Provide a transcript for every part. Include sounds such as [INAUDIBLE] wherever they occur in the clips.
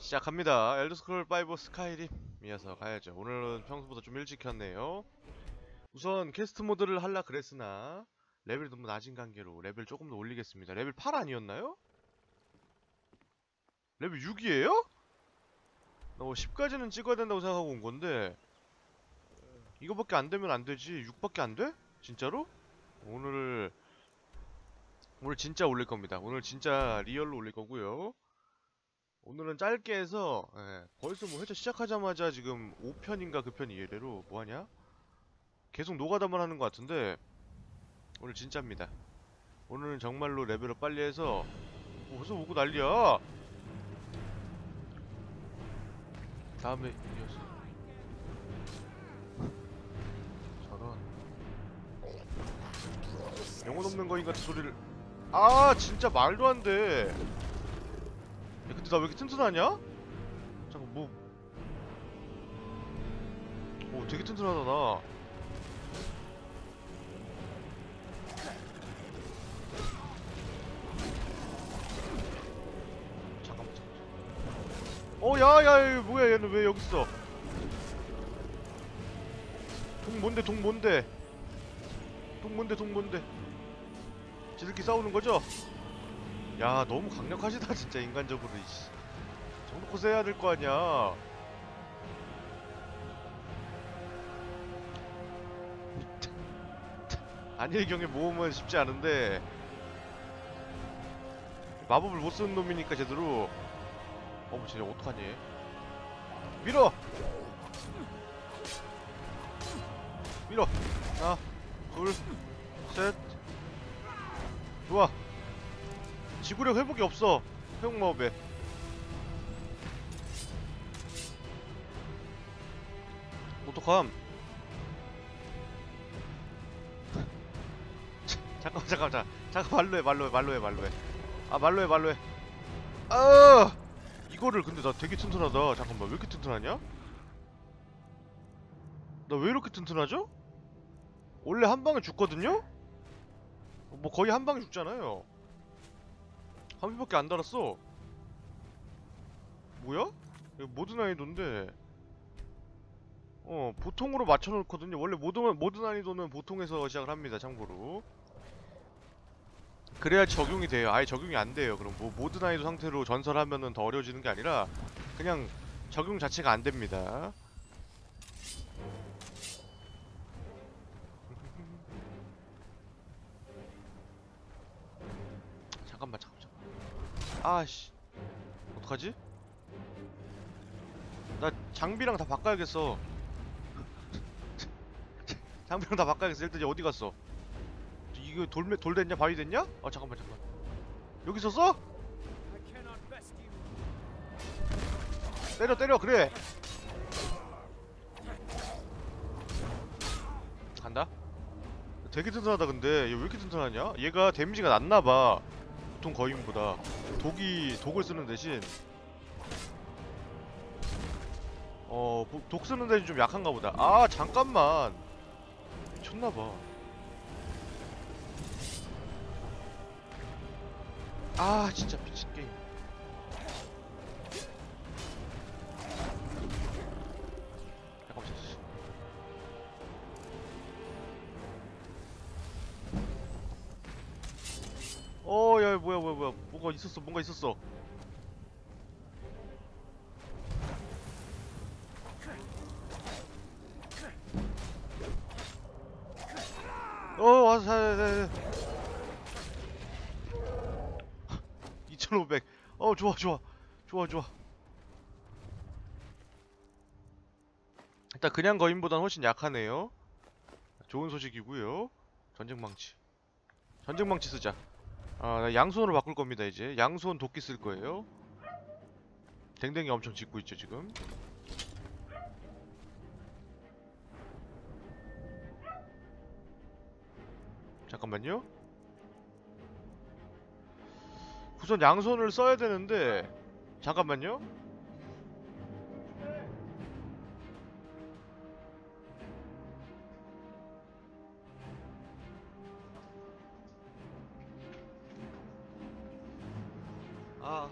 시작합니다. Elder Scrolls 5 Skyrim 이어서 가야죠. 오늘은 평소보다 좀 일찍 켰네요. 우선 quest mod를 할라 그랬으나 레벨이 너무 낮은 관계로 레벨 조금 더 올리겠습니다. 레벨 8 아니었나요? 레벨 6이에요? 나 10까지는 찍어야 된다고 생각하고 온 건데 이거밖에 안 되면 안 되지 6밖에 안 돼? 진짜로? 오늘 오늘 진짜 올릴 겁니다. 오늘 진짜 리얼로 올릴 거고요. 오늘은 짧게 해서 예, 벌써 뭐 회차 시작하자마자 지금 5편인가 그 편 이래로 뭐하냐? 계속 노가다만 하는 것 같은데 오늘 진짜입니다. 오늘은 정말로 level up 빨리 해서 뭐 벌써 오고 난리야. 다음에 이어서 [LAUGHS] 저런 영혼 없는 거인 같은 소리를 아 진짜 말도 안 돼. 야, 근데 나 왜 이렇게 튼튼하냐? 잠깐 뭐. 오 되게 튼튼하다 나. 잠깐만 잠깐만. 어 야야 야, 뭐야 얘는 왜 여기 있어? 동 뭔데 동 뭔데? 동 뭔데 동 뭔데? 지들끼리 싸우는 거죠? 야 너무 강력하시다 [LAUGHS] 진짜 인간적으로 이씨. 정도 코스 해야 될 거 아니야. 안일의 경에 모험은 쉽지 않은데 마법을 못 쓰는 놈이니까 제대로. 어머 진짜 어떡하니? 밀어! 밀어! 하나 둘셋. 좋아 지구력 회복이 없어. 회복 마법에. 어떡함? [LAUGHS] 잠깐만 잠깐만 잠깐 잠깐 말로 해 말로 해 말로 해 말로 해아 말로 해 말로 해아! 이거를 근데 나 되게 튼튼하다. 잠깐만 왜 이렇게 튼튼하냐? 나 왜 이렇게 튼튼하죠? 원래 한 방에 죽거든요? 뭐 거의 한 방에 죽잖아요 한 피밖에 안 달았어. 뭐야? 이거 모드 난이도인데. 어, 보통으로 맞춰놓거든요. 원래 모드, 모드 난이도는 보통에서 시작을 합니다, 참고로. 그래야 적용이 돼요. 아예 적용이 안 돼요. 그럼 뭐 모드 난이도 상태로 전설하면은 더 어려워지는 게 아니라 그냥 적용 자체가 안 됩니다. [LAUGHS] 잠깐만, 잠깐만. 아씨. 어떡하지? 나 장비랑 다 바꿔야겠어. [LAUGHS] 장비랑 다 바꿔야겠어. 일단 얘 어디 갔어? 이거 돌, 돌 됐냐? 바위 됐냐? 아 잠깐만 잠깐만. 여기 있었어? 때려 때려 그래. 간다. 되게 튼튼하다 근데. 얘 왜 이렇게 튼튼하냐? 얘가 데미지가 낮나봐. 보통 거인보다 독이 독을 쓰는 대신 어, 보- 독 쓰는 대신 좀 약한가 보다. 아, 잠깐만. 미쳤나봐. 아, 진짜 어, 야, 뭐야, 뭐야, 뭐야. 뭔가 있었어, 뭔가 있었어. 어, 와서 사, 사, 사. 2500. 어, 좋아, 좋아. 좋아, 좋아. 일단 그냥 거인보단 훨씬 약하네요. 좋은 소식이고요. 전쟁망치. 전쟁망치 쓰자. 아, 나 양손으로 바꿀 겁니다, 이제. 양손 도끼 쓸 거예요. 댕댕이 엄청 짖고 있죠, 지금. 잠깐만요. 우선 양손을 써야 되는데 잠깐만요.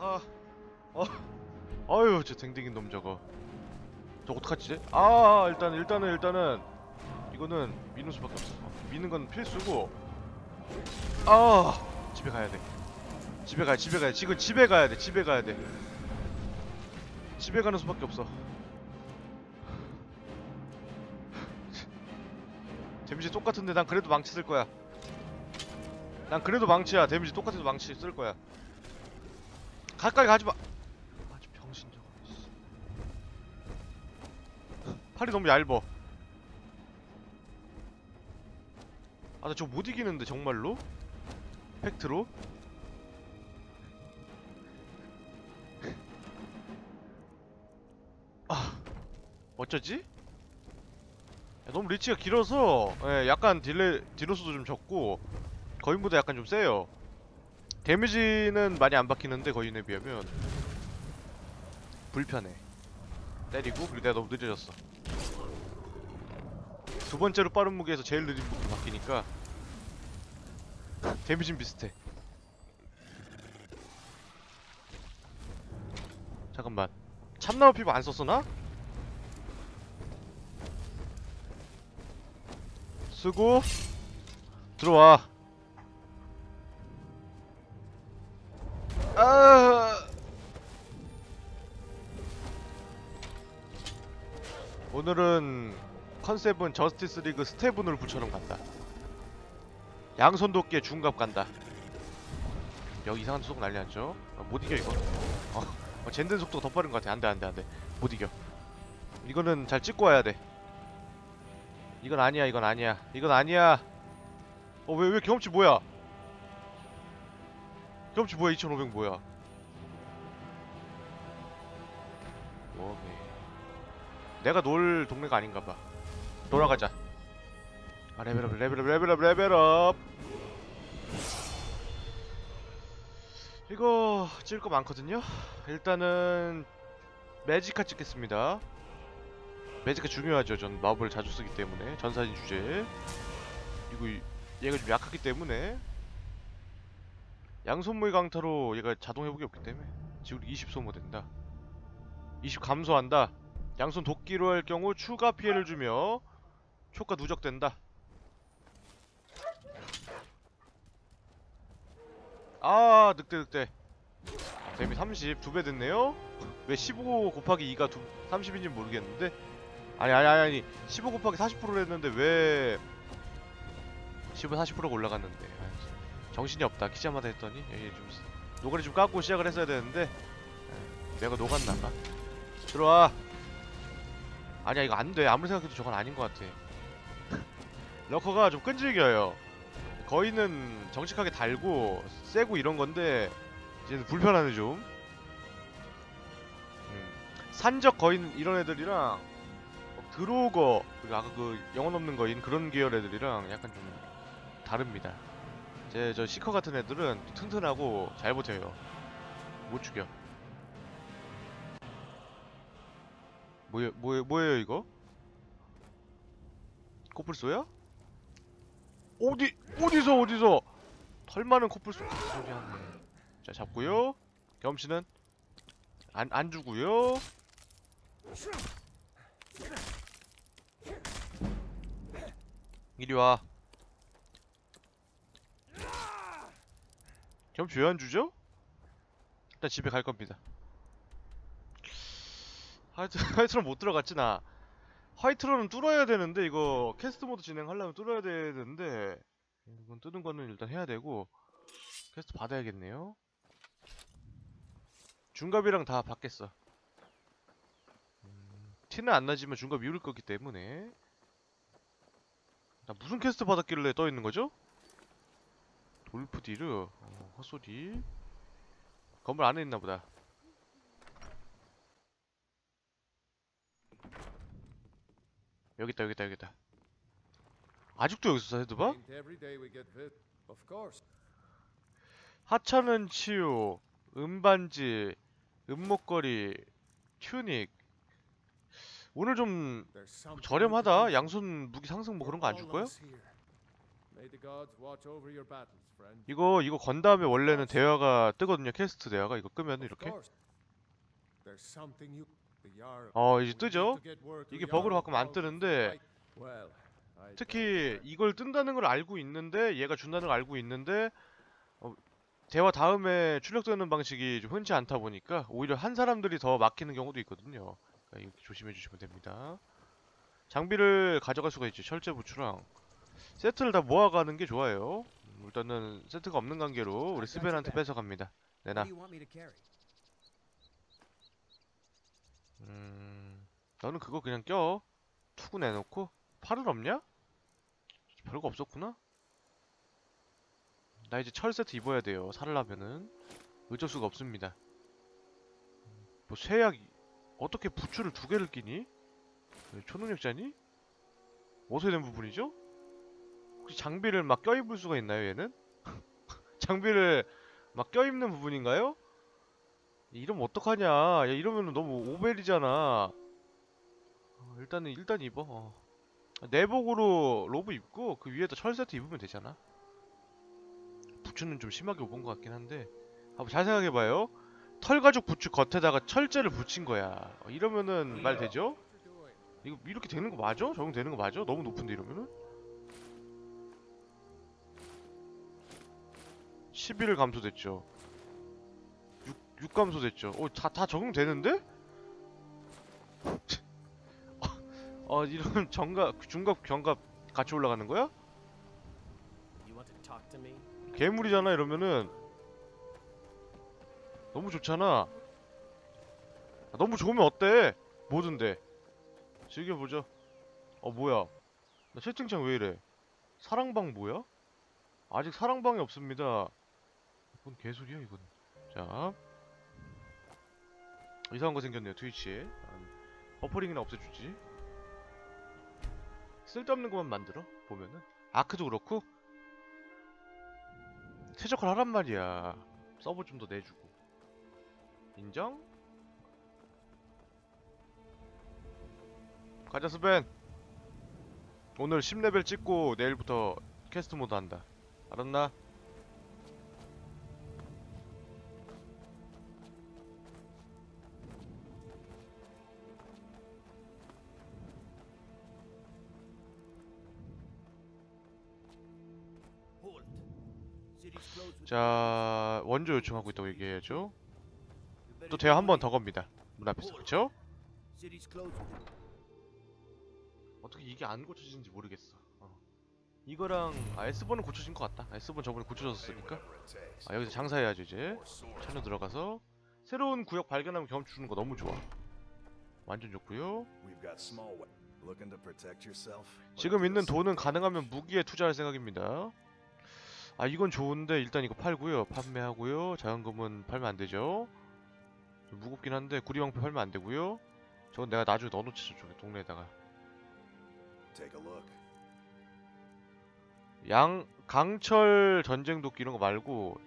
아하 어 아유 저 댕댕이 놈 저거. 저 어떡하지? 아 일단 일단은 일단은. 이거는 미는 수밖에 없어. 미는 건 필수고. 아 집에 가야 돼. 집에 가야 집에 가야 지금 집에 가야 돼 집에 가야 돼. 집에 가는 수밖에 없어. [LAUGHS] 데미지 똑같은데 난 그래도 망치 쓸 거야. 난 그래도 망치야. 데미지 똑같아도 망치 쓸 거야 가까이 가지 마. 아주 병신 저거 씨. 팔이 너무 얇어. 아 나 저거 못 이기는데 정말로? fact로? 아 어쩌지? 야, 너무 reach가 길어서 예, 약간 딜레 딜로스도 좀 적고 거인보다 약간 좀 세요 데미지는 많이 안 박히는데 거인에 비하면 불편해. 때리고 그리고 내가 너무 늦어졌어. 두 번째로 빠른 무게에서 제일 느린 무게 바뀌니까 [LAUGHS] 데미지는 비슷해. 잠깐만. 참나무 피부 안 썼어 나? 쓰고 들어와 아! 오늘은 컨셉은 저스티스 리그 스테븐을 부처럼 간다. 양손 돕기에 중갑 간다. 여기 이상한 속도 난리 났죠? 아, 못 이겨 이거. 어, 어 젠든 속도가 더 빠른 것 같아. 안돼 안돼 안돼. 못 이겨. 이거는 잘 찍고 와야 돼. 이건 아니야 이건 아니야. 이건 아니야. 어왜왜 경험치 뭐야 경험치 뭐야 2500 뭐야? 워메 내가 놀 동네가 아닌가봐. 돌아가자. 아 레벨업 레벨업 레벨업 레벨업. 이거 찍을 거 많거든요. 일단은 Magicka 찍겠습니다. Magicka 중요하죠. 전 마법을 자주 쓰기 때문에. 전사인 주제. 그리고 이- 얘가 좀 약하기 때문에 양손무의 강타로 얘가 자동 회복이 없기 때문에 지금 20 소모된다. 20 감소한다. 양손 도끼로 할 경우 추가 피해를 주며 효과 누적된다. 아 늑대 늑대. 데미 30 두 배 됐네요. 왜 15 곱하기 2가 두, 30인지 모르겠는데. 아니 아니 아니 아니. 15 곱하기 40%를 했는데 왜 15, 40%가 올라갔는데. 아, 정신이 없다. 기자마다 했더니 여기 좀 노가리 좀 깎고 시작을 했어야 되는데 에, 내가 녹았나봐. 들어와. 아니야 이거 안돼. 아무리 생각해도 저건 아닌 것 같아. [LAUGHS] 러커가 좀 끈질겨요. 거의는 정직하게 달고 세고 이런 건데 이제는 불편하네 좀. 음. 산적 거인 이런 애들이랑 막 드로거 그리고 아까 그 영혼 없는 거인 그런 계열 애들이랑 약간 좀 다릅니다 제 저 시커 같은 애들은 튼튼하고 잘 버텨요 못 죽여 뭐예 뭐예 뭐예요 이거? 코뿔소야? 어디 어디서 어디서 털 많은 코뿔소 소리 하네. 자 잡고요. 경험치는 안 안 주고요. 이리 와. 경험치 왜안 주죠? 일단 집에 갈 겁니다. 하여튼 [LAUGHS] 하여튼 못 들어갔지 나. 화이트로는 뚫어야 되는데 이거 캐스트 모드 진행하려면 뚫어야 되는데 이건 뜨는 거는 일단 해야 되고 캐스트 받아야겠네요. 중갑이랑 다 받겠어. 음, 티는 안 나지만 중갑 이을 거기 때문에 나 무슨 캐스트 받았길래 떠 있는 거죠? 돌프 디르 어, 헛소리 건물 안에 있나 보다. 여기 있다 여기 있다 여기 있다. 아직도 여기 있어 헤드바? 하찮은 치유, 음반지, 음목걸이, 튜닉. 오늘 좀 저렴하다. 양손 무기 상승 뭐 그런 거 안 줄 거야? 이거 이거 건 다음에 원래는 대화가 뜨거든요. 캐스트 대화가 이거 끄면 이렇게. 어 이제 뜨죠? 이게 버그로 바꾸면 안 뜨는데 특히 이걸 뜬다는 걸 알고 있는데 얘가 준다는 걸 알고 있는데 어, 대화 다음에 출력되는 방식이 좀 흔치 않다 보니까 오히려 한 사람들이 더 막히는 경우도 있거든요. 그러니까 조심해 주시면 됩니다. 장비를 가져갈 수가 있죠. 철제 부추랑 세트를 다 모아가는 게 좋아요. 음, 일단은 세트가 없는 관계로 우리 스벤한테 뺏어갑니다. 내놔. 음, 너는 그거 그냥 껴. 투구 내놓고 팔은 없냐? 별거 없었구나. 나 이제 철 세트 입어야 돼요. 살려면은 어쩔 수가 없습니다. 뭐 쇠약 어떻게 부추를 두 개를 끼니? 왜 초능력자니? 어떻게 된 부분이죠? 장비를 막 껴입을 수가 있나요, 얘는? [LAUGHS] 장비를 막 껴입는 부분인가요? 이러면 어떡하냐? 야, 이러면 너무 오벨이잖아. 어, 일단은 일단 입어. 어. 내복으로 로브 입고 그 위에다 철 세트 입으면 되잖아. 부츠는 좀 심하게 입은 것 같긴 한데. 한번 잘 생각해봐요. 털가죽 부츠 겉에다가 철제를 붙인 거야. 어, 이러면은 말 되죠? 이거 이렇게 되는 거 맞아? 적용되는 거 맞아? 너무 높은데 이러면은? 11을 감소됐죠. 6, 6 감소됐죠. 어, 다, 다 적용되는데? [LAUGHS] 어, 이러면 정갑, 중갑, 경갑 같이 올라가는 거야? 괴물이잖아, 이러면은. 너무 좋잖아. 아, 너무 좋으면 어때? 뭐든데. 즐겨보죠. 어, 뭐야. 나 채팅창 왜 이래? 사랑방 뭐야? 아직 사랑방이 없습니다. 뭔 개소리야, 이건. 자. 이상한 거 생겼네요, 트위치에. 아, 버퍼링이나 없애주지. 쓸데없는 것만 만들어, 보면은. 아크도 그렇고. 최적화를 하란 말이야. 서버 좀 더 내주고. 인정? 가자 스벤 오늘 10레벨 찍고 내일부터 캐스트 모드 한다 알았나? 자 원조 요청하고 있다고 얘기해야죠. 또 대화 한 번 더 겁니다. 문 앞에서. 그쵸? 어떻게 이게 안 고쳐지는지 모르겠어. 어. 이거랑 아 S번은 고쳐진 것 같다. S번 저번에 고쳐졌으니까. 아 여기서 장사해야죠 이제. 채널 들어가서. 새로운 구역 발견하면 경험치 주는 거 너무 좋아. 완전 좋고요. 지금 있는 돈은 가능하면 무기에 투자할 생각입니다 아 이건 좋은데 일단 이거 팔고요 판매하고요 자연금은 팔면 안 되죠 좀 무겁긴 한데 구리방패 팔면 안 되고요 저건 내가 나중에 넣어놓지 저쪽에 동네에다가. 양 강철 전쟁 도끼 이런 거 말고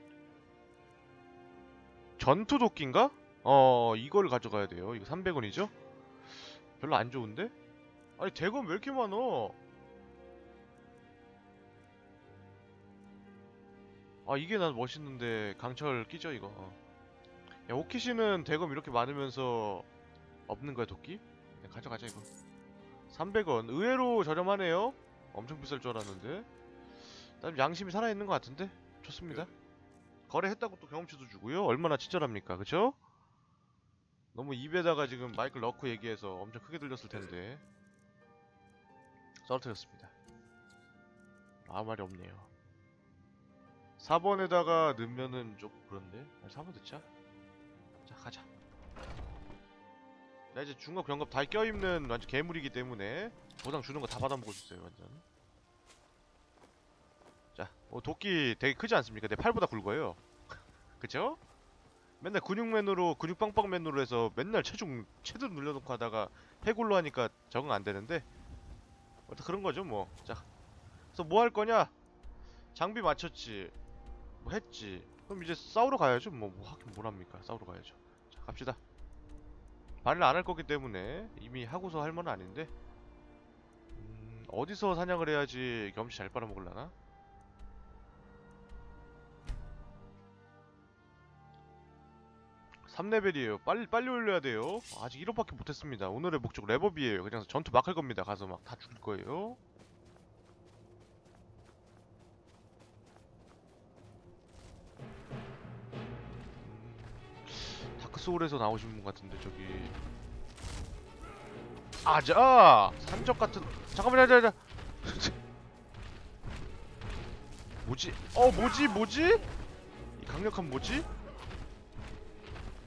전투 도끼인가? 어 이걸 가져가야 돼요. 이거 300원이죠? 별로 안 좋은데? 아니 대검 왜 이렇게 많어? 아 이게 난 멋있는데 강철 끼죠 이거. 어. 야 오키시는 대검 이렇게 많으면서 없는 거야 도끼? 네, 가져가자 이거. 300원 의외로 저렴하네요. 엄청 비쌀 줄 알았는데. 난 양심이 살아있는 것 같은데 좋습니다 거래했다고 또 경험치도 주고요 얼마나 친절합니까 그쵸? 너무 입에다가 지금 마이크를 넣고 얘기해서 엄청 크게 들렸을 텐데 썰트렸습니다 아무 말이 없네요 4번에다가 넣으면은 좀 그런데 4번 듣자 자 가자 나 이제 중갑 경갑 다 껴입는 완전 괴물이기 때문에 보상 주는 거 다 받아먹을 수 있어요 완전 자, 어, 도끼 되게 크지 않습니까? 내 팔보다 굵어요. [LAUGHS] 그쵸? 맨날 근육맨으로 근육 빵빵맨으로 해서 맨날 체중 체드 눌려놓고 하다가 해골로 하니까 적응 안 되는데 어떤 그런 거죠 뭐. 자, 그래서 뭐 할 거냐? 장비 맞췄지, 뭐 했지. 그럼 이제 싸우러 가야죠. 뭐, 뭐 하긴 뭘 합니까? 싸우러 가야죠. 자, 갑시다. 말을 안 할 거기 때문에 이미 하고서 할 만은 아닌데 음, 어디서 사냥을 해야지 경험치 잘 빨아먹을라나? 3레벨이에요. 빨리 빨리 올려야 돼요. 아직 1호밖에 못했습니다. 오늘의 목적 레버비에요. 그냥 전투 막 할 겁니다. 가서 막 다 죽일 거예요. 소울에서 나오신 분 같은데 저기 아자 산적 같은 잠깐만 야야 야 [LAUGHS] 뭐지? 어 뭐지 뭐지? 이 강력한 뭐지?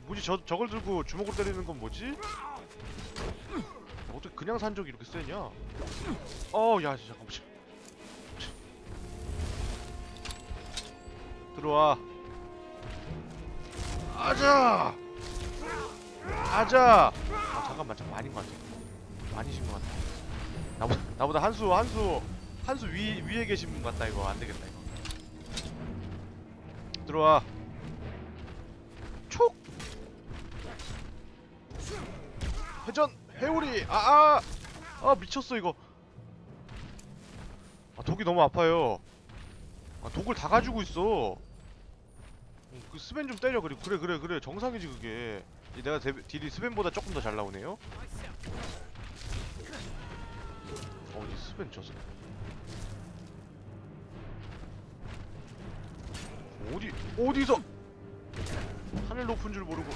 뭐지 저 저걸 들고 주먹으로 때리는 건 뭐지? 어떻게 그냥 산적이 이렇게 세냐? 어야 잠깐만 들어와 아자 아자! 아 잠깐만 잠깐 아닌 것 같아. 아니신 것 같아. 나보다 나보다 한 수 한 수 한 수 위 위에 계신 분 같다 이거. 안 되겠다 이거. 들어와. 촉! 회전 회오리. 아 아! 아 미쳤어 이거. 아 독이 너무 아파요. 아 독을 다 가지고 있어. 음, 그 스벤 좀 때려 그래 그래 그래 그래. 정상이지 그게. 이 내가 데, 딜이 스벤보다 조금 더 잘 나오네요. 어디 스벤 저 스벤 어디 어디서? 하늘 높은 줄 모르고.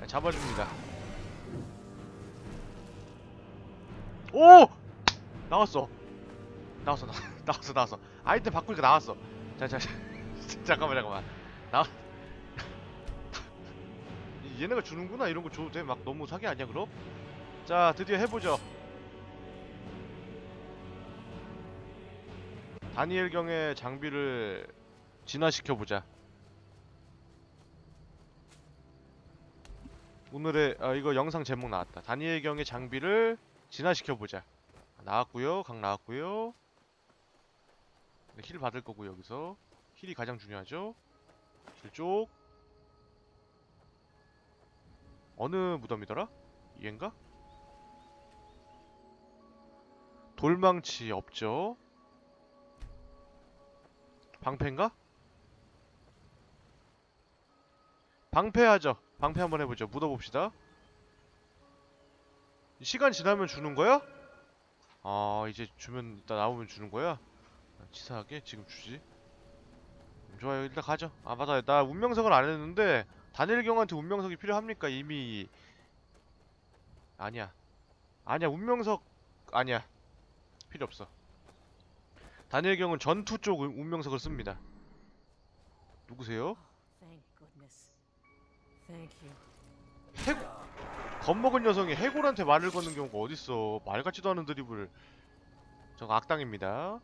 아, 잡아줍니다. 오! 나왔어. 나왔어 나, [LAUGHS] 나왔어 나왔어. 아이템 바꾸니까 나왔어. 자자. [LAUGHS] 잠깐만 잠깐만. 나 얘네가 주는구나 이런 거 줘도 돼? 막 너무 사기 아니야 그럼? 자 드디어 해보죠. 다니엘 경의 장비를 진화시켜 보자. 오늘의 아 이거 영상 제목 나왔다. 다니엘 경의 장비를 진화시켜 보자. 나왔고요 각 나왔고요. 네, 힐 받을 거고 여기서. heal이 가장 중요하죠. heal 쪽 어느 무덤이더라? 얘인가? 돌망치 없죠 방패인가? 방패하죠 방패 한번 해보죠 묻어봅시다 시간 지나면 주는 거야? 아 이제 주면 이따 나오면 주는 거야? 아, 치사하게 지금 주지 음, 좋아요 일단 가죠 아 맞아 나 운명석을 안 했는데 다니엘경한테 운명석이 필요합니까? 이미 아니야. 아니야 운명석 아니야. 필요 없어. 다니엘경은 전투 쪽 운- 운명석을 씁니다. 누구세요? 해고 겁먹은 여성이 해골한테 말을 거는 경우가 어딨어? 말 같지도 않은 드립을. 저거 악당입니다.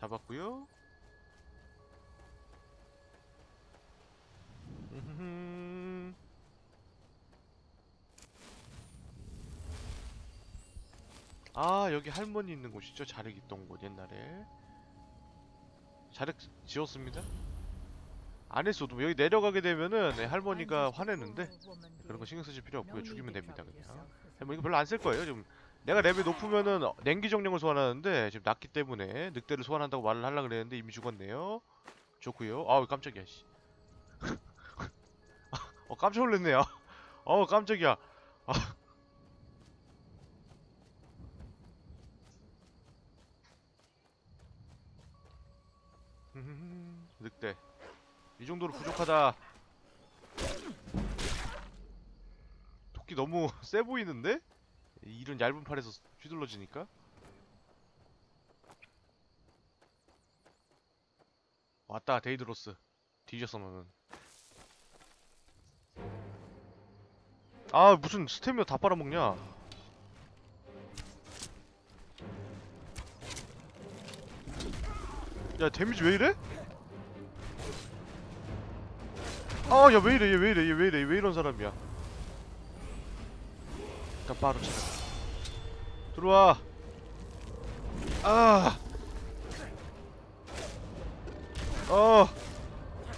잡았고요 음흠흠. 아 여기 할머니 있는 곳이죠? 자륵 있던 곳 옛날에. 자륵 지었습니다. 안 했어도 여기 내려가게 되면은 네, 할머니가 화내는데 그런 거 신경 쓰실 필요 없고요. 죽이면 됩니다 그냥. 할머니 이거 별로 안 쓸 거예요 지금. 내가 레벨 높으면은 어, 냉기 정령을 소환하는데 지금 낮기 때문에 늑대를 소환한다고 말을 하려고 그랬는데 이미 죽었네요. 좋고요. 아우 깜짝이야 씨. [LAUGHS] 어 깜짝 놀랐네요. [LAUGHS] 어우 깜짝이야. 아. [LAUGHS] 늑대. 이 정도로 부족하다. 토끼 너무 [LAUGHS] 세 보이는데? 이런 얇은 팔에서 휘둘러지니까? 왔다 Daedroth. 뒤졌어 너는 아 무슨 스태미너 다 빨아먹냐 야 데미지 왜 이래? 아야 왜 이래 얘 왜 이래 얘 왜 이래 왜 이런 사람이야 일단 쳐 들어와 아 어. 어.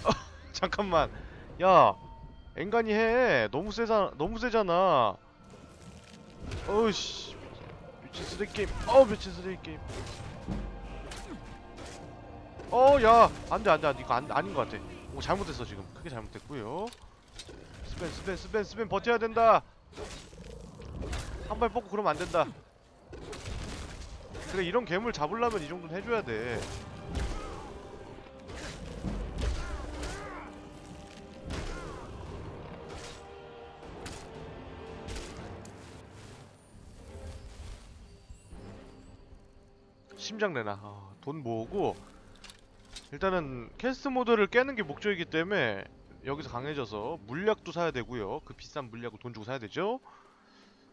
[LAUGHS] 잠깐만. 야. 앵간히 해. 너무 세잖아. 너무 세잖아. 어이씨. 미친 쓰레기 게임. 어, 미친 쓰레기 게임. 어, 야. 안 돼, 안 돼. 안 돼. 이거 안, 아닌 것 같아. 오 잘못했어 지금 크게 잘못했고요 스벤 스벤 스벤 스벤 버텨야 된다 한발 뻗고 그러면 안 된다 그래 이런 괴물 잡으려면 이 정도는 해줘야 돼 심장 내나 어, 돈 모으고 일단은 캐스트 모드를 깨는 게 목적이기 때문에 여기서 강해져서 물약도 사야 되고요. 그 비싼 물약을 돈 주고 사야 되죠.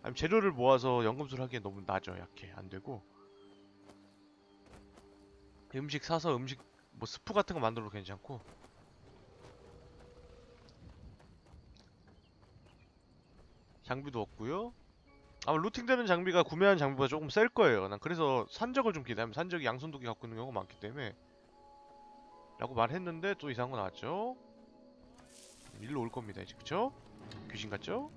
아니면 재료를 모아서 연금술 하기엔 너무 낮아. 약해. 안되고. 음식 사서 음식 뭐 스프 같은 거 만들어도 괜찮고. 장비도 없고요 아마 루팅되는 장비가 구매한 장비보다 조금 셀 거예요. 난 그래서 산적을 좀 기대하면 산적이 양손도끼 갖고 있는 경우가 많기 때문에. 라고 말했는데 또 이상한 거 나왔죠? 일로 올 겁니다 이제. 그쵸? 귀신 같죠?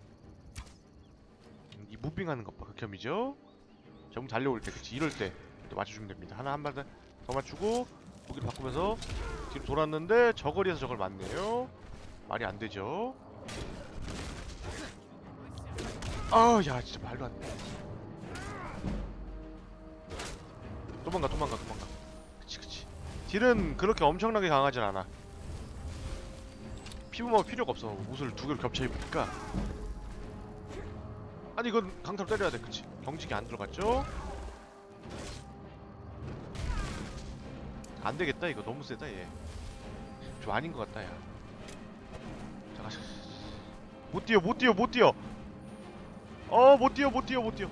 음, 이 무빙하는 것봐 극혐이죠? 전부 달려올 때 그치? 이럴 때 또 맞춰주면 됩니다. 하나 한 발 더 맞추고 무기를 바꾸면서 뒤로 돌았는데 저거리에서 저걸 맞네요. 말이 안 되죠 아 야 진짜 말도 안 돼. 도망가 도망가 도망가. 그치 그치. 딜은 그렇게 엄청나게 강하진 않아. 피부마가 필요가 없어. 옷을 두 개를 겹쳐 입으니까. 아니 이건 강타로 때려야 돼. 그치. 경직이 안 들어갔죠? 안 되겠다 이거. 너무 세다 얘 좀 아닌 것 같다 야. 잠깐. 못 뛰어 못 뛰어 못 뛰어 어 못 뛰어 못 뛰어 못 뛰어.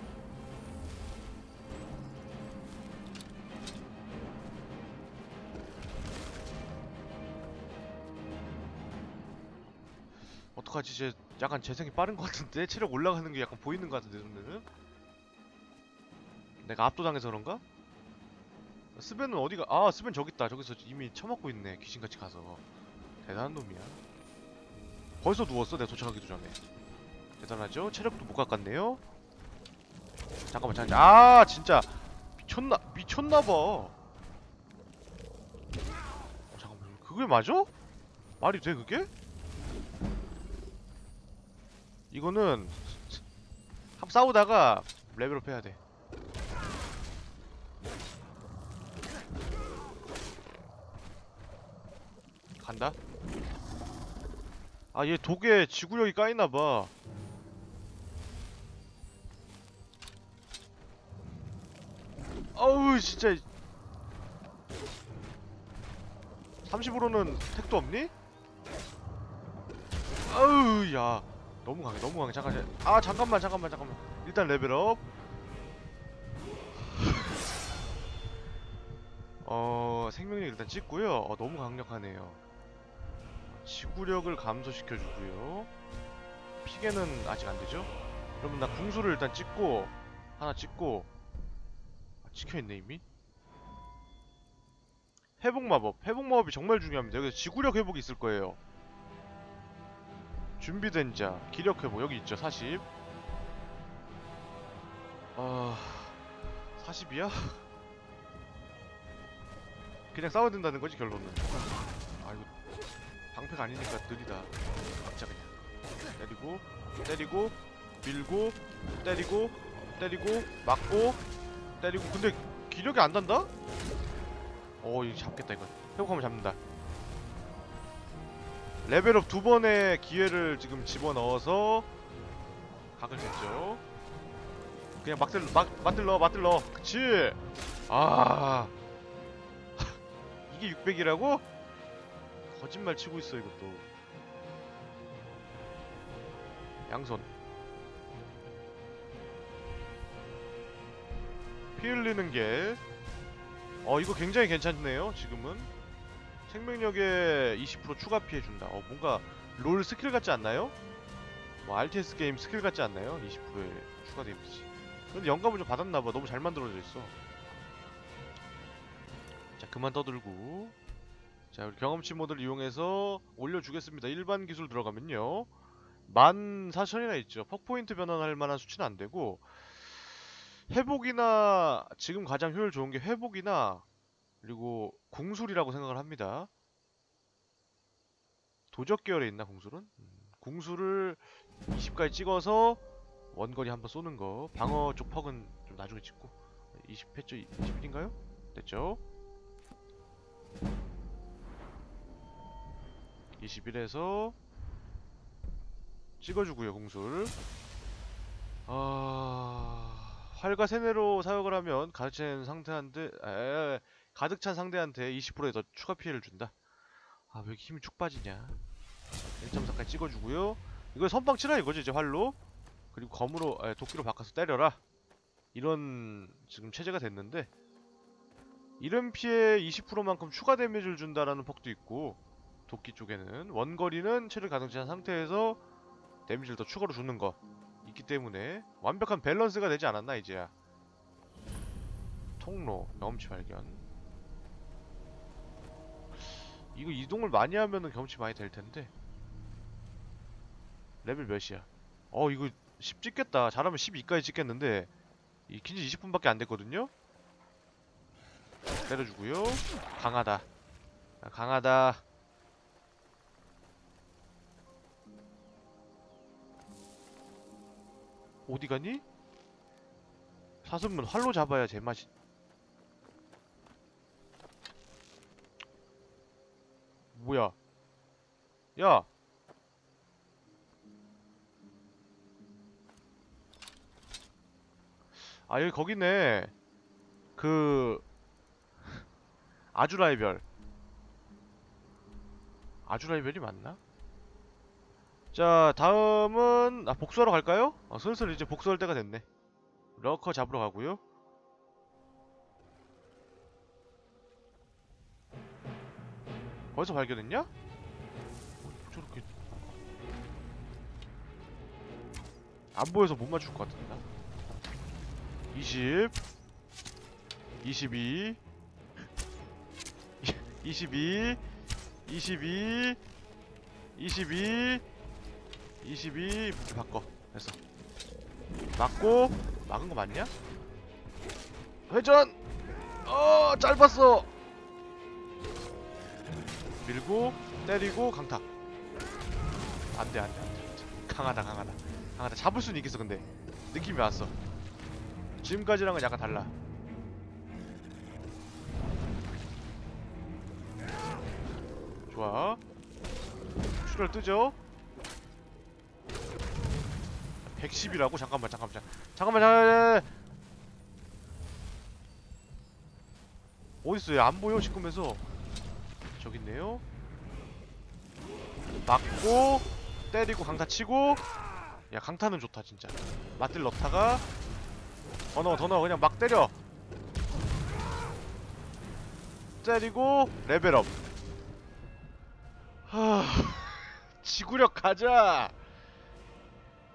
어떡하지? 쟤 약간 재생이 빠른 것 같은데? 체력 올라가는 게 약간 보이는 것 같은데 눈에는? 내가 압도당해서 그런가? 스벤은 어디가 아 스벤 저기 있다. 저기서 이미 처먹고 있네. 귀신같이 가서. 대단한 놈이야. 벌써 누웠어? 내가 도착하기도 전에 대단하죠? 체력도 못 깎았네요. 잠깐만 잠깐만. 아 진짜. 미쳤나 미쳤나봐. 어, 잠깐만. 그게 맞아? 말이 돼 그게? 이거는 한번 싸우다가 레벨업 해야 돼. 간다. 아 얘 독에 지구력이 까이나봐 아우 진짜. 30으로는 택도 없니? 아우 야. 너무 강해 너무 강해. 잠깐 아 잠깐만 잠깐만 잠깐만. 일단 레벨업. 어 생명력 일단 찍고요. 어, 너무 강력하네요. 지구력을 감소시켜주고요. 피계는 아직 안되죠? 그러면 나 궁수를 일단 찍고 하나 찍고 아, 찍혀있네 이미? 회복 마법. 회복 마법이 정말 중요합니다. 여기서 지구력 회복이 있을 거예요. 준비된 자 기력 회복. 여기 있죠 40 아... 40이야? 그냥 싸워야 된다는 거지 결론은. 아 이거 방패가 아니니까 느리다. 막자 그냥. 때리고 때리고 밀고 때리고 때리고 맞고 때리고 근데 기력이 안 단다? 어 이거 잡겠다 이거. 회복하면 잡는다. 레벨업 두 번의 기회를 지금 집어넣어서 각을 냈죠. 그냥 막들 막 맞들러 맞들러. 그치? 아. [LAUGHS] 이게 600이라고? 거짓말 치고 있어 이것도. 양손 피 흘리는 게. 어 이거 굉장히 괜찮네요 지금은. 생명력에 20% 추가 피해준다. 어 뭔가 LoL 스킬 같지 않나요? 뭐 RTS 게임 스킬 같지 않나요? 20%에 추가돼 있지. 근데 영감을 좀 받았나봐. 너무 잘 만들어져 있어. 자 그만 떠들고. 자 우리 경험치 모드를 이용해서 올려주겠습니다. 일반 기술 들어가면요. 14,000이나 있죠. perk point 변환할 만한 수치는 안 되고 회복이나 지금 가장 효율 좋은 게 회복이나 그리고 궁술이라고 생각을 합니다 도적 계열에 있나 공술은? 음, 궁수를 20까지 찍어서 원거리 한번 쏘는 거 방어 쪽 퍽은 좀 나중에 찍고 20 했죠? 21인가요? 됐죠? 21에서 찍어주고요 아... 활과 세뇌로 사역을 하면 가득 찬 상대한테 에, 가득 찬 상대한테 20%의 더 추가 피해를 준다. 아 왜 이렇게 힘이 쭉 빠지냐. 1.4까지 찍어주고요. 이거 선빵 치라 이거지 이제 활로. 그리고 검으로 에, 도끼로 바꿔서 때려라. 이런 지금 체제가 됐는데 이런 피해 20%만큼 추가 데미지를 준다라는 퍽도 있고 도끼 쪽에는. 원거리는 체를 가득 찬 상태에서 데미지를 더 추가로 주는 거 있기 때문에 완벽한 밸런스가 되지 않았나 이제야. 통로 경험치 발견. 이거 이동을 많이 하면은 경험치 많이 될 텐데. 레벨 몇이야? 어 이거 10 찍겠다. 잘하면 12까지 찍겠는데. 이 킨지 20분밖에 안 됐거든요? 때려주고요. 강하다. 아, 강하다 어디 가니? 사슴은 활로 잡아야 제맛이. 뭐야? 야! 아 여기 거기네. 그 아주라이별. 아주라이별이 맞나? 자 다음은 아 복수하러 갈까요? 어, 슬슬 이제 복수할 때가 됐네. 러커 잡으러 가고요. 벌써 발견했냐? 어, 저렇게. 안 보여서 못 맞출 것 같은데. 20 22 22 22 22 22 무기 바꿔. 됐어. 맞고 막은 거 맞냐? 회전! 어 짧았어. 밀고 때리고 강타. 안돼 안돼 안돼. 강하다 강하다. 강하다. 잡을 수는 있겠어 근데. 느낌이 왔어. 지금까지랑은 약간 달라. 좋아. 출혈 뜨죠? 110이라고? 잠깐만 잠깐만 잠- 잠깐만 잠깐만. 어딨어 얘안 보여 지금에서. 저기 있네요. 맞고 때리고 강타 치고. 야 강타는 좋다 진짜. 맞들 넣다가. 더 넣어 더 넣어. 그냥 막 때려. 때리고 레벨업. 하... 지구력 가자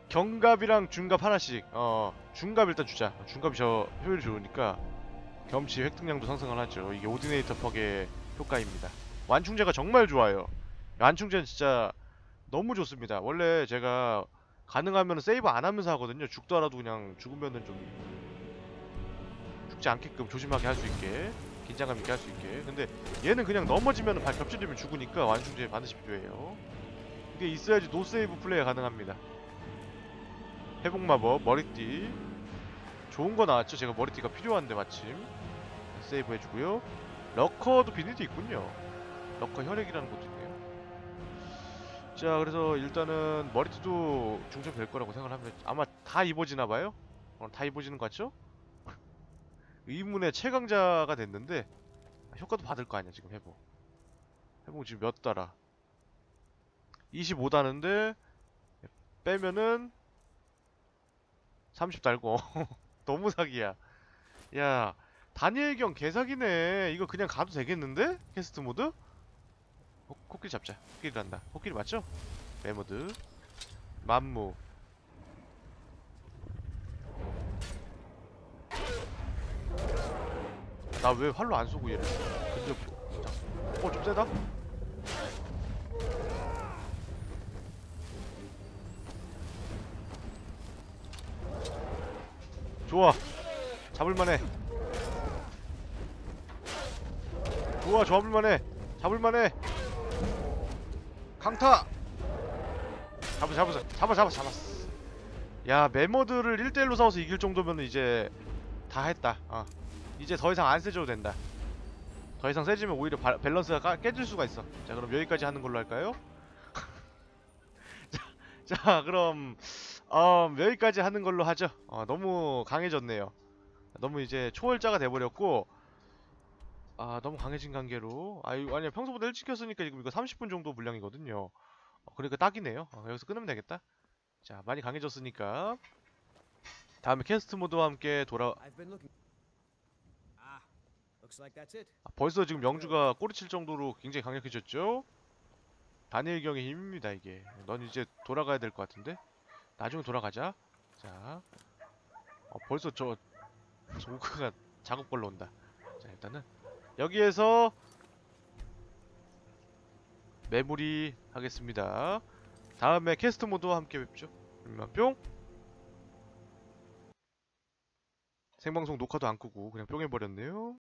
경갑이랑 중갑 하나씩. 어 중갑 일단 주자. 중갑이 저 효율이 좋으니까 경험치 획득량도 상승을 하죠. 이게 오디네이터 퍽의 효과입니다. 완충제가 정말 좋아요. 완충제는 진짜 너무 좋습니다. 원래 제가 가능하면 세이브 안 하면서 하거든요. 죽더라도 그냥 죽으면은 좀 죽지 않게끔 조심하게 할 수 있게 긴장감 있게 할 수 있게. 근데 얘는 그냥 넘어지면 발 겹쳐지면 죽으니까 완충제 반드시 필요해요. 이게 있어야지 no save 플레이가 가능합니다 회복 마법 머리띠. 좋은 거 나왔죠? 제가 머리띠가 필요한데 마침. 세이브 해주고요. Lurker도 비늘도 있군요. Lurker 혈액이라는 것도 있네요. 자 그래서 일단은 머리띠도 중첩 될 거라고 생각을 합니다. 아마 다 입어지나봐요? 어, 다 입어지는 것 같죠? [LAUGHS] 의문의 최강자가 됐는데 효과도 받을 거 아니야 지금 회복. 회복 지금 몇 달아? 25다는데 빼면은 30 달고. [LAUGHS] 너무 사기야. 야 다니엘경 개사기네. 이거 그냥 가도 되겠는데? 캐스트 모드? 코, 코끼리 잡자. 코끼리 간다. 코끼리 맞죠? 메모드 만무. 나 왜 활로 안 쏘고 얘를 근접. 어좀 세다? 좋아. 잡을만해. 좋아 잡을만해. 잡을만해. 강타! 잡아 잡아 잡아 잡아 잡았어. 야 메모드를 1대1로 싸워서 이길 정도면 이제 다 했다. 어. 이제 더 이상 안 세져도 된다. 더 이상 세지면 오히려 바, 밸런스가 까, 깨질 수가 있어. 자 그럼 여기까지 하는 걸로 할까요? [LAUGHS] 자, 자 그럼 어, 여기까지 하는 걸로 하죠. 어, 너무 강해졌네요. 너무 이제 초월자가 돼버렸고 아 너무 강해진 관계로. 아유 아니야 평소보다 일찍 켰으니까 지금 이거 30분 정도 분량이거든요. 어, 그러니까 딱이네요. 어, 여기서 끊으면 되겠다. 자 많이 강해졌으니까. 다음에 캐스트 모드와 함께 돌아. Ah. 아, 벌써 지금 영주가 꼬리칠 정도로 굉장히 강력해졌죠? 다니엘 경의 힘입니다 이게. 넌 이제 돌아가야 될 것 같은데 나중에 돌아가자. 자 어, 벌써 저, 저 오크가 작업 걸러 온다. 자 일단은 여기에서 메모리 하겠습니다. 다음에 캐스트 모드와 함께 뵙죠. 뿅. 생방송 녹화도 안 끄고 그냥 뿅 해버렸네요